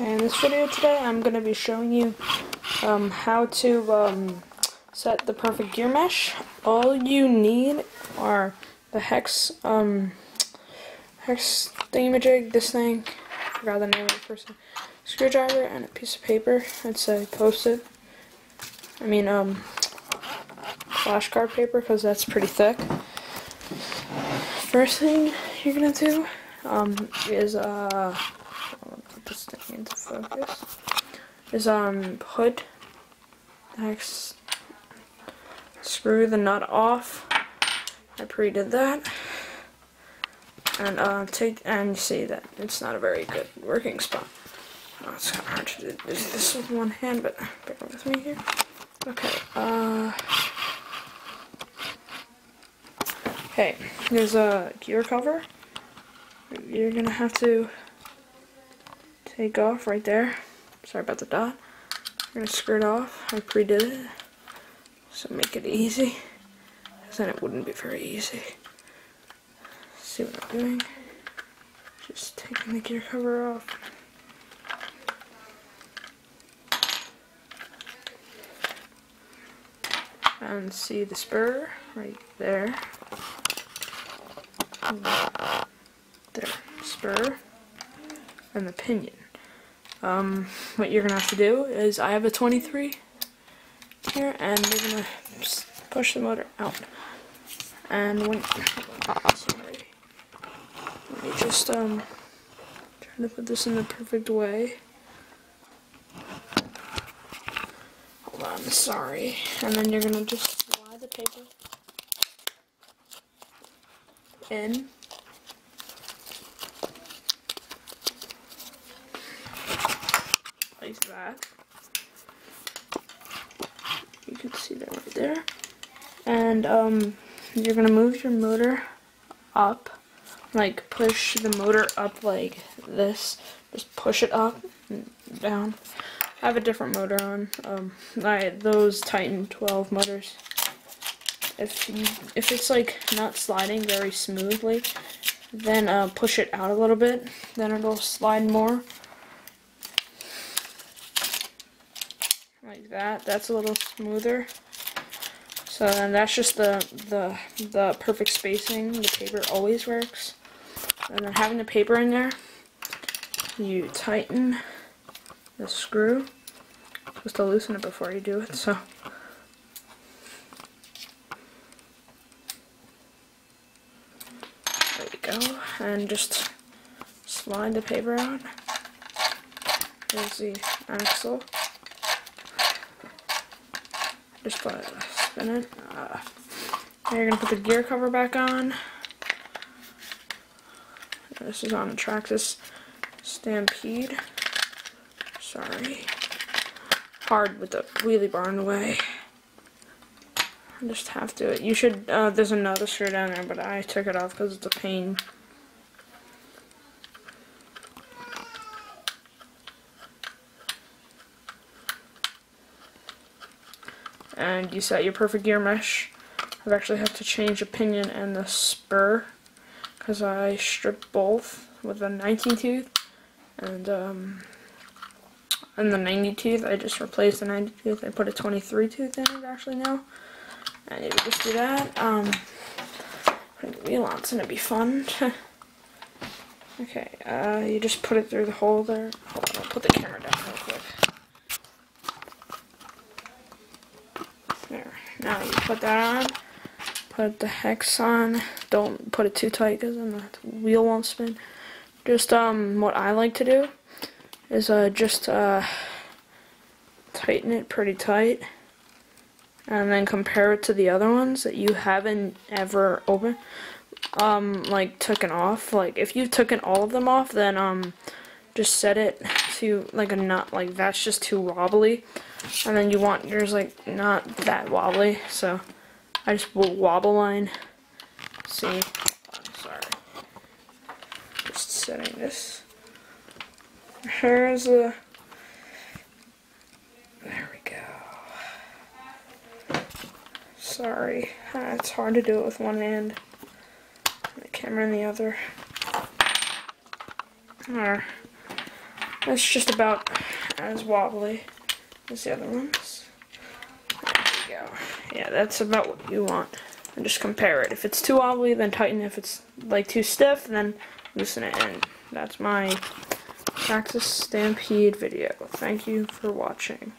In this video today I'm going to be showing you um, how to um, set the perfect gear mesh. All you need are the hex, um, hex thingamajig, this thing, I forgot the name of the person, screwdriver, and a piece of paper. I'd say post-it. I mean, um, flashcard paper, because that's pretty thick. First thing you're going to do um, is, uh, into focus, is um, the hex, screw the nut off. I pre-did that. And uh, take and you see that it's not a very good working spot. Oh, it's kind of hard to do this with one hand, but bear with me here. Okay. Uh. Okay. There's a gear cover. You're gonna have to take off right there. Sorry about the dot. You're gonna screw it off. I pre-did it, so make it easy. Because then it wouldn't be very easy. See what I'm doing? Just taking the gear cover off. And see the spur right there. There, spur and the pinion. Um, what you're gonna have to do is I have a 23 here, and you're gonna push the motor out. And when sorry, let me just um try to put this in the perfect way. Hold on, sorry. And then you're gonna just slide the paper in. You can see that right there. And um, you're gonna move your motor up, like push the motor up like this. Just push it up and down. I have a different motor on. Um, I those Titan 12 motors. If you, if it's like not sliding very smoothly, then uh, push it out a little bit. Then it'll slide more. That. That's a little smoother. So then that's just the the the perfect spacing. The paper always works. And then having the paper in there, you tighten the screw. Just to loosen it before you do it. So. There you go. And just slide the paper out. There's the axle. Just put spin it. Uh, you're gonna put the gear cover back on. This is on a Traxxas Stampede. Sorry. Hard with the wheelie bar in the way. I just have to. You should. Uh, there's another screw down there, but I took it off because it's a pain. And you set your perfect gear mesh. I've actually had to change the pinion and the spur because I stripped both with a 19 tooth and um, and the 90 tooth. I just replaced the 90 tooth. I put a 23 tooth in it actually now. And you just do that. Um, putting the wheel on, it's gonna be fun. okay, uh, you just put it through the hole there. Hold on, I'll put the camera down real quick. There. Now you put that on. Put the hex on. Don't put it too tight because then the wheel won't spin. Just um, what I like to do is uh, just uh, tighten it pretty tight and then compare it to the other ones that you haven't ever opened um like taken off like if you've taken all of them off then um just set it to like a nut like that's just too wobbly. And then you want yours like not that wobbly so I just will wobble line see. Oh, sorry. Just setting this. Here's a there we go. Sorry, uh, it's hard to do it with one hand. The camera in the other. Or That's just about as wobbly as the other ones. There you go. Yeah, that's about what you want. And just compare it. If it's too wobbly, then tighten. It. If it's like too stiff, then loosen it. And that's my Traxxas Stampede video. Thank you for watching.